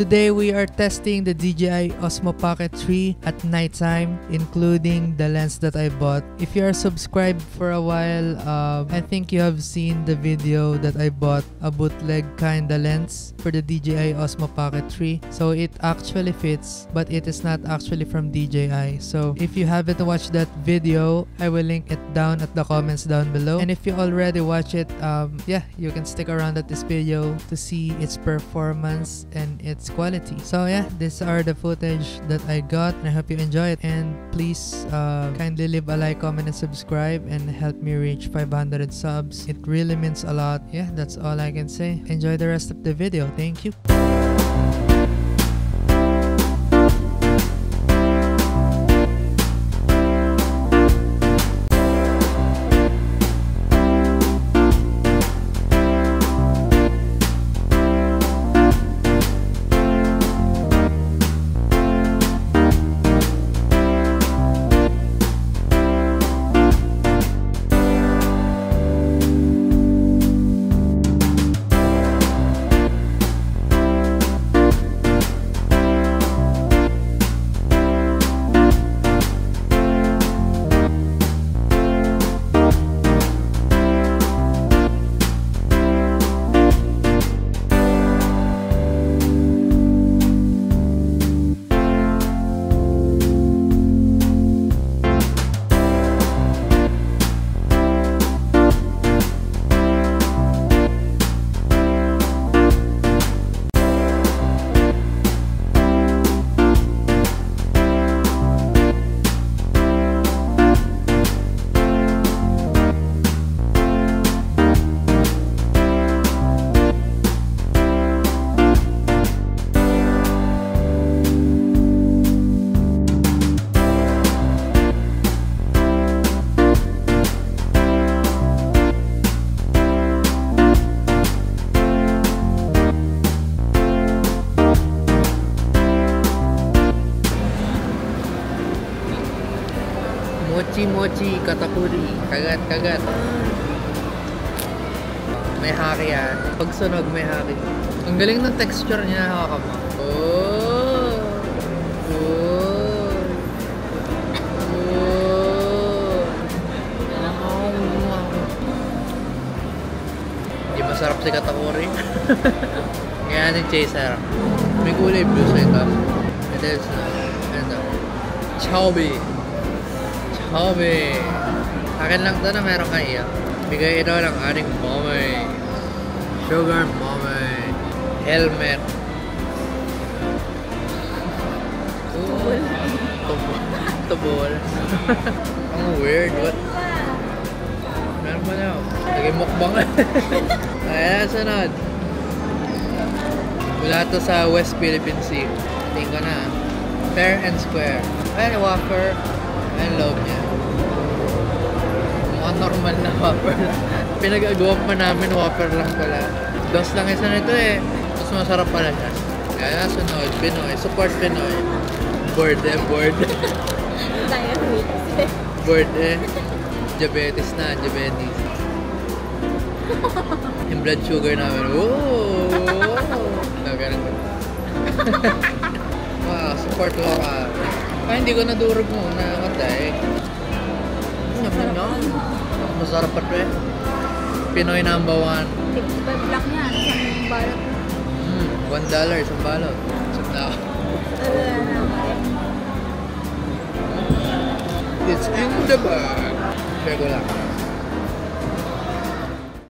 Today we are testing the DJI Osmo Pocket 3 at nighttime, including the lens that I bought. If you are subscribed for a while, um, I think you have seen the video that I bought a bootleg kinda lens for the DJI Osmo Pocket 3. So it actually fits, but it is not actually from DJI. So if you haven't watched that video, I will link it down at the comments down below. And if you already watch it, um, yeah, you can stick around at this video to see its performance and its quality. So yeah, these are the footage that I got and I hope you enjoy it. And please uh, kindly leave a like, comment, and subscribe and help me reach 500 subs. It really means a lot. Yeah, that's all I can say. Enjoy the rest of the video. Thank you. Mochi mochi katakuri. Kagat kagat. May haki yan. Pag sunog may haki. Ang galing ng texture niya hawakan mo. Oh. Oh. Oh. Hindi masarap si katakuri. Kaya ni Chaser. May kulay blue sa ito. It is, ano, Chowby. Chowby. Akin lang to na meron kaya. Bigay ito ng ating mommy. Sugar mommy. Helmet. Tubol. Tubol. Ang weird. What? Meron pa na. Naging mukbang. Ayan, sunod. Mula to sa West Philippine Sea. Tingin ko na. Fair and square. Ayan, wafer. Ayan, loob niya. Mga normal na wafer lang. Pinag-agawa pa namin, wafer lang pala. Dos lang isa nito eh. Mas masarap pala siya. Kaya sunod, Pinoy. Support Pinoy. Board eh, board. Diabetes. board eh. Diabetes na, diabetes. Yung blood sugar namin, oh! No, ganun. wow, support local. Ay, hindi ko nadurog muna. Matay. Naman no? Masarap pa rin. Pinoy number one. 55 lang yan. Isang balot. Mm, one dollar, isang balot. Isang tao. It's in the bag. Share ko lang.